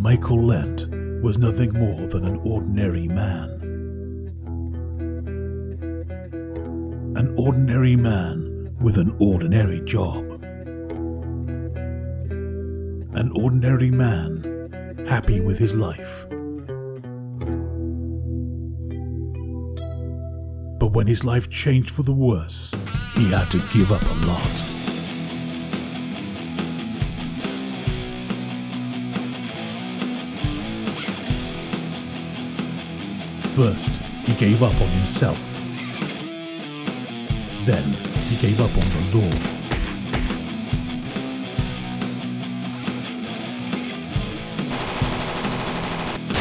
Michael Lent was nothing more than an ordinary man. An ordinary man with an ordinary job. An ordinary man happy with his life. But when his life changed for the worse, he had to give up a lot. First, he gave up on himself. Then, he gave up on the law.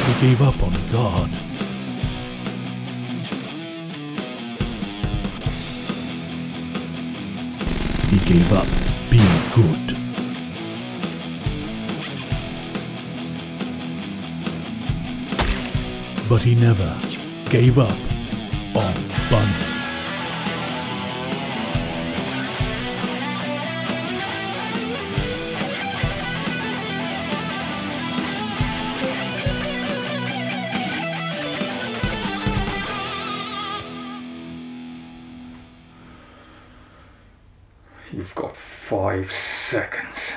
He gave up on God. He gave up being good. But he never gave up on Bunny. You've got five seconds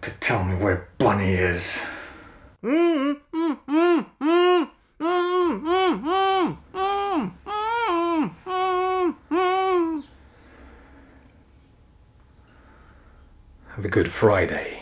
to tell me where Bunny is. Mm-hmm. Have a good Friday.